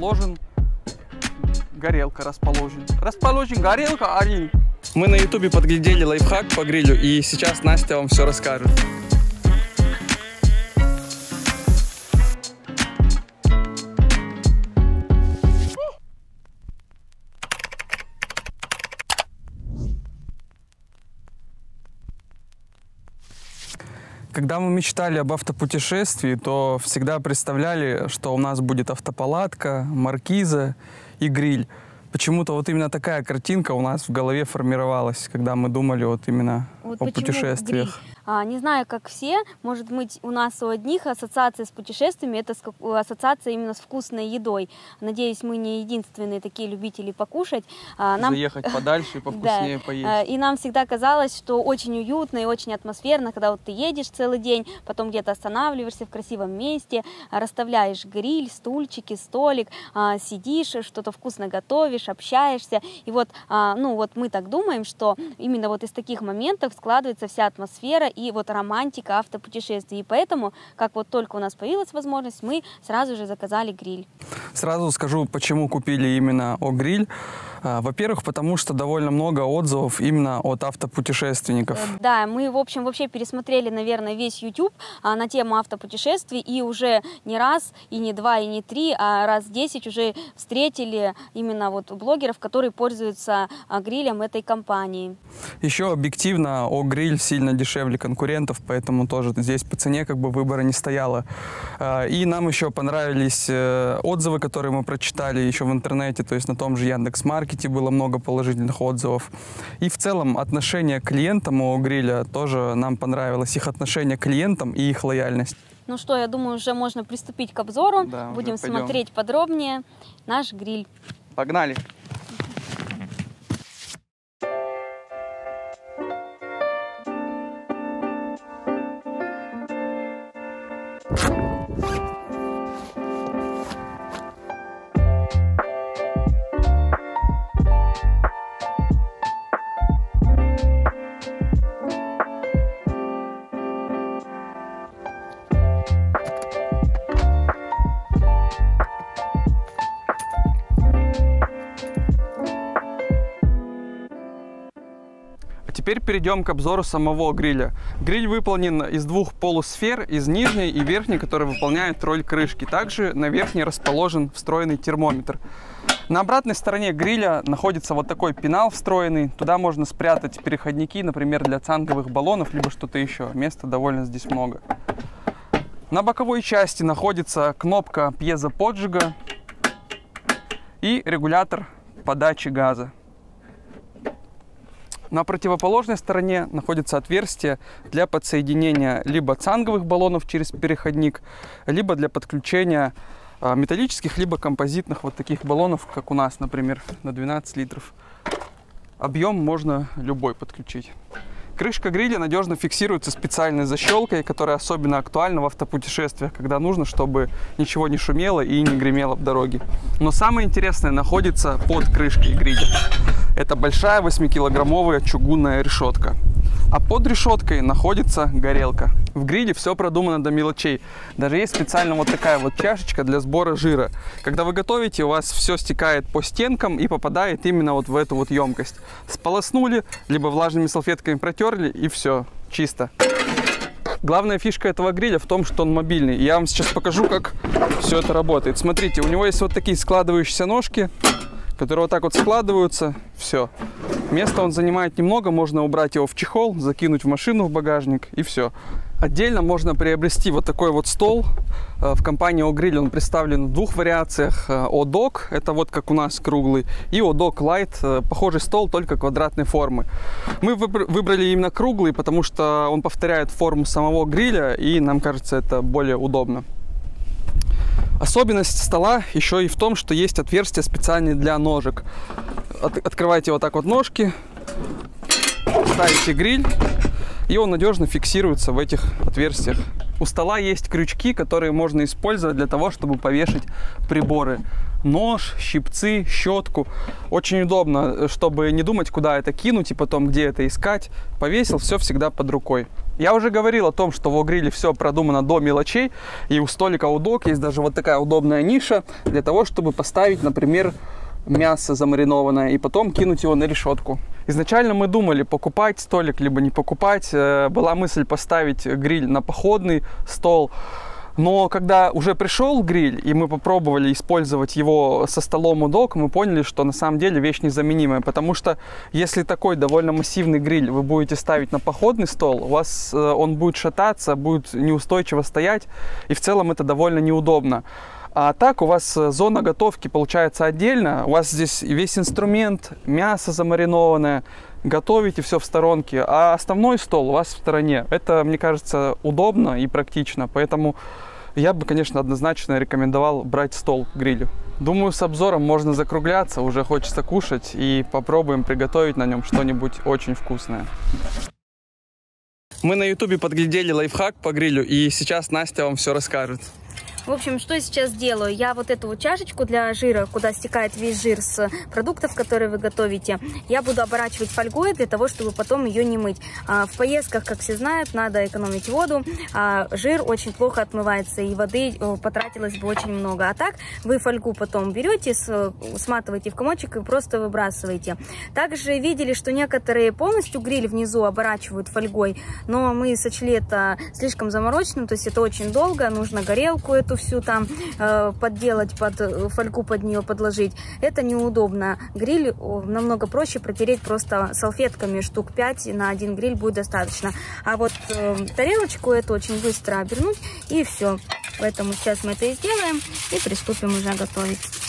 расположен горелка расположен. Расположен горелка, Арин. Мы на ютубе подглядели лайфхак по грилю, и сейчас Настя вам все расскажет. Когда мы мечтали об автопутешествии, то всегда представляли, что у нас будет автопалатка, маркиза и гриль. Почему-то вот именно такая картинка у нас в голове формировалась, когда мы думали вот именно вот о путешествиях. Гриль? А, не знаю, как все, может быть, у нас у одних ассоциация с путешествиями, это ассоциация именно с вкусной едой. Надеюсь, мы не единственные такие любители покушать. А, нам... Заехать подальше и повкуснее да. поесть. А, и нам всегда казалось, что очень уютно и очень атмосферно, когда вот ты едешь целый день, потом где-то останавливаешься в красивом месте, расставляешь гриль, стульчики, столик, сидишь, что-то вкусно готовишь, общаешься. И вот, ну вот мы так думаем, что именно вот из таких моментов складывается вся атмосфера и вот романтика автопутешествий. И поэтому, как вот только у нас появилась возможность, мы сразу же заказали гриль. Сразу скажу, почему купили именно О-гриль. А, во-первых, потому что довольно много отзывов именно от автопутешественников. Э, да, мы, в общем, вообще пересмотрели, наверное, весь YouTube а, на тему автопутешествий и уже не раз, и не два, и не три, а раз десять уже встретили именно вот блогеров, которые пользуются а, грилем этой компании. Еще объективно О-гриль сильно дешевле конкурентов, поэтому тоже здесь по цене как бы выбора не стояло. И нам еще понравились э, отзывы, которые мы прочитали еще в интернете, то есть на том же Яндекс.Маркете, маркете было много положительных отзывов. И в целом отношение к клиентам у гриля тоже нам понравилось. Их отношение к клиентам и их лояльность. Ну что, я думаю, уже можно приступить к обзору. Да, Будем смотреть подробнее наш гриль. Погнали! Теперь перейдем к обзору самого гриля. Гриль выполнен из двух полусфер, из нижней и верхней, которые выполняют роль крышки. Также на верхней расположен встроенный термометр. На обратной стороне гриля находится вот такой пенал встроенный. Туда можно спрятать переходники, например, для цанговых баллонов, либо что-то еще. Места довольно здесь много. На боковой части находится кнопка пьезоподжига и регулятор подачи газа. На противоположной стороне находится отверстие для подсоединения либо цанговых баллонов через переходник, либо для подключения а, металлических, либо композитных вот таких баллонов, как у нас, например, на 12 литров. Объем можно любой подключить. Крышка гриля надежно фиксируется специальной защелкой, которая особенно актуальна в автопутешествиях, когда нужно, чтобы ничего не шумело и не гремело в дороге. Но самое интересное находится под крышкой гриля. Это большая 8-килограммовая чугунная решетка. А под решеткой находится горелка. В гриле все продумано до мелочей. Даже есть специально вот такая вот чашечка для сбора жира. Когда вы готовите, у вас все стекает по стенкам и попадает именно вот в эту вот емкость. Сполоснули, либо влажными салфетками протерли и все, чисто. Главная фишка этого гриля в том, что он мобильный. Я вам сейчас покажу, как все это работает. Смотрите, у него есть вот такие складывающиеся ножки которые вот так вот складываются. Все. Место он занимает немного, можно убрать его в чехол, закинуть в машину в багажник и все. Отдельно можно приобрести вот такой вот стол. Э, в компании O'Grill он представлен в двух вариациях. O-Dog, э, это вот как у нас круглый, и O-Dog Light, э, похожий стол, только квадратной формы. Мы выбрали именно круглый, потому что он повторяет форму самого гриля, и нам кажется это более удобно. Особенность стола еще и в том, что есть отверстия специальные для ножек. От, открываете вот так вот ножки, ставите гриль, и он надежно фиксируется в этих отверстиях. У стола есть крючки, которые можно использовать для того, чтобы повешать приборы. Нож, щипцы, щетку. Очень удобно, чтобы не думать, куда это кинуть и потом где это искать. Повесил, все всегда под рукой. Я уже говорил о том, что в гриле все продумано до мелочей, и у столика у док есть даже вот такая удобная ниша для того, чтобы поставить, например, мясо замаринованное и потом кинуть его на решетку. Изначально мы думали, покупать столик, либо не покупать. Э, была мысль поставить гриль на походный стол, но когда уже пришел гриль, и мы попробовали использовать его со столом у док, мы поняли, что на самом деле вещь незаменимая. Потому что если такой довольно массивный гриль вы будете ставить на походный стол, у вас э, он будет шататься, будет неустойчиво стоять, и в целом это довольно неудобно. А так у вас э, зона готовки получается отдельно. У вас здесь весь инструмент, мясо замаринованное, готовите все в сторонке, а основной стол у вас в стороне. Это, мне кажется, удобно и практично, поэтому я бы, конечно, однозначно рекомендовал брать стол к грилю. Думаю, с обзором можно закругляться, уже хочется кушать и попробуем приготовить на нем что-нибудь очень вкусное. Мы на ютубе подглядели лайфхак по грилю, и сейчас Настя вам все расскажет. В общем, что я сейчас делаю? Я вот эту вот чашечку для жира, куда стекает весь жир с продуктов, которые вы готовите, я буду оборачивать фольгой для того, чтобы потом ее не мыть. А, в поездках, как все знают, надо экономить воду, а жир очень плохо отмывается, и воды потратилось бы очень много. А так вы фольгу потом берете, сматываете в комочек и просто выбрасываете. Также видели, что некоторые полностью гриль внизу оборачивают фольгой, но мы сочли это слишком замороченным, то есть это очень долго, нужно горелку эту всю там э, подделать, под э, фольгу под нее подложить, это неудобно. Гриль намного проще протереть просто салфетками, штук 5 на один гриль будет достаточно. А вот э, тарелочку это очень быстро обернуть и все. Поэтому сейчас мы это и сделаем и приступим уже готовить.